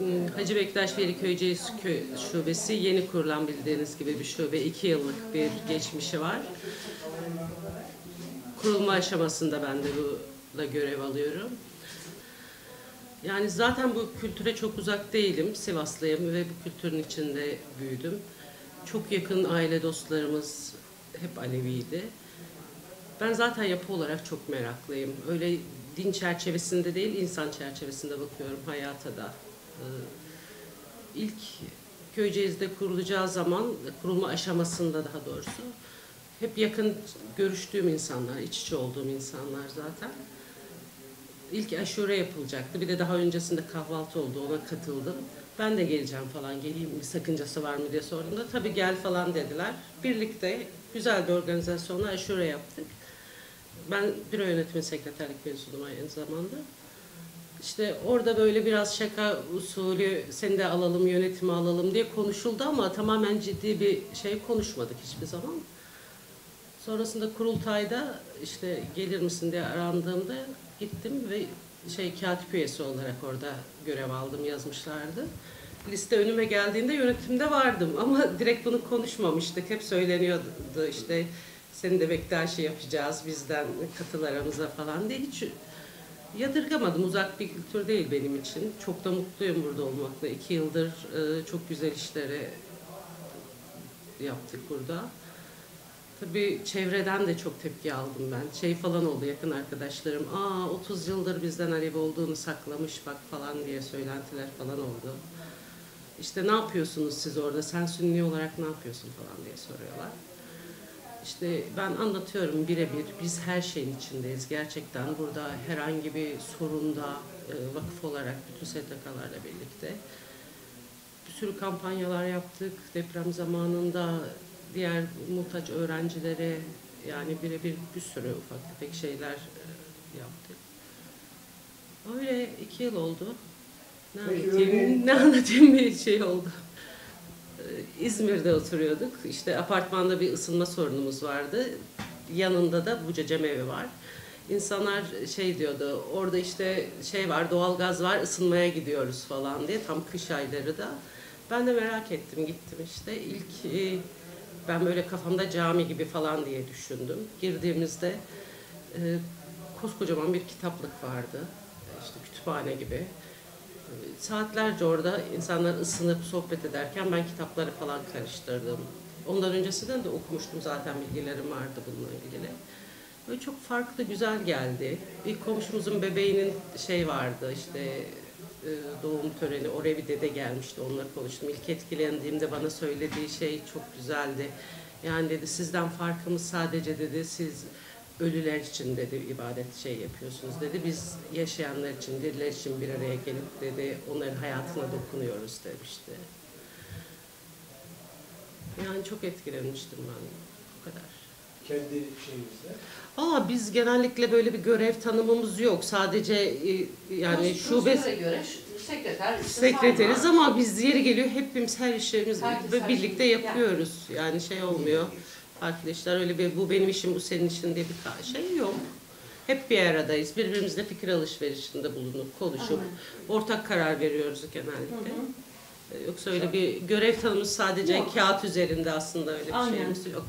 Hmm, Hacı Bektaş Veli Köyceğiz Köy Şubesi yeni kurulan bildiğiniz gibi bir şube. iki yıllık bir geçmişi var. Kurulma aşamasında ben de burada görev alıyorum. Yani zaten bu kültüre çok uzak değilim. Sivaslıyım ve bu kültürün içinde büyüdüm. Çok yakın aile dostlarımız hep Aleviydi. Ben zaten yapı olarak çok meraklıyım. Öyle din çerçevesinde değil, insan çerçevesinde bakıyorum hayata da. Ee, İlk Köyceğiz'de kurulacağı zaman, kurulma aşamasında daha doğrusu, hep yakın görüştüğüm insanlar, iç içe olduğum insanlar zaten. İlk aşure yapılacaktı. Bir de daha öncesinde kahvaltı oldu, ona katıldım. Ben de geleceğim falan, geleyim mi, sakıncası var mı diye sorduğumda tabii gel falan dediler. Birlikte güzel bir organizasyonla aşure yaptık. Ben büro yönetimi sekreterlik mezunuyum aynı zamanda. İşte orada böyle biraz şaka usulü seni de alalım, yönetimi alalım diye konuşuldu ama tamamen ciddi bir şey konuşmadık hiçbir zaman. Sonrasında kurultayda işte gelir misin diye arandığımda gittim ve şey katip üyesi olarak orada görev aldım yazmışlardı. Liste önüme geldiğinde yönetimde vardım ama direkt bunu konuşmamıştık. Hep söyleniyordu işte seni de Bektaşi yapacağız bizden katıl aramıza falan diye hiç yadırgamadım. Uzak bir kültür değil benim için. Çok da mutluyum burada olmakla. İki yıldır e, çok güzel işleri yaptık burada. Tabii çevreden de çok tepki aldım ben. Şey falan oldu yakın arkadaşlarım. Aa 30 yıldır bizden Alevi olduğunu saklamış bak falan diye söylentiler falan oldu. İşte ne yapıyorsunuz siz orada? Sen sünni olarak ne yapıyorsun falan diye soruyorlar. İşte ben anlatıyorum birebir. Biz her şeyin içindeyiz. Gerçekten burada herhangi bir sorunda e, vakıf olarak bütün STK'larla birlikte bir sürü kampanyalar yaptık. Deprem zamanında diğer muhtaç öğrencilere yani birebir bir sürü ufak tefek şeyler e, yaptık. Öyle iki yıl oldu. Ne Peki anlatayım, örneğin- ne anlatayım bir şey oldu. İzmir'de oturuyorduk. İşte apartmanda bir ısınma sorunumuz vardı. Yanında da Buca Cemevi var. İnsanlar şey diyordu, orada işte şey var, doğalgaz var, ısınmaya gidiyoruz falan diye. Tam kış ayları da. Ben de merak ettim, gittim işte. İlk e, ben böyle kafamda cami gibi falan diye düşündüm. Girdiğimizde e, koskocaman bir kitaplık vardı. İşte kütüphane gibi. Saatlerce orada insanlar ısınıp sohbet ederken ben kitapları falan karıştırdım. Ondan öncesinden de okumuştum zaten bilgilerim vardı bununla ilgili. Böyle çok farklı, güzel geldi. Bir komşumuzun bebeğinin şey vardı işte e, doğum töreni, oraya bir dede gelmişti, onunla konuştum. İlk etkilendiğimde bana söylediği şey çok güzeldi. Yani dedi sizden farkımız sadece dedi siz ölüler için dedi ibadet şey yapıyorsunuz dedi. Biz yaşayanlar için, diriler için bir araya gelip dedi onların hayatına dokunuyoruz demişti. Yani çok etkilenmiştim ben. Bu kadar. Kendi şeyimizde. Aa biz genellikle böyle bir görev tanımımız yok. Sadece e, yani şube Prosedüre göre sekreter işte sekreteriz ama biz yeri geliyor hepimiz her işlerimizi Herkes ve her birlikte şeyi- yapıyoruz. Yani şey olmuyor. Farklı işler öyle bir bu benim işim bu senin işin diye bir şey yok. Hep bir aradayız. Birbirimizle fikir alışverişinde bulunup konuşup ortak karar veriyoruz genellikle. Ee, Yoksa öyle bir görev tanımı sadece Yok. kağıt üzerinde aslında öyle bir Aynen. şeyimiz yok.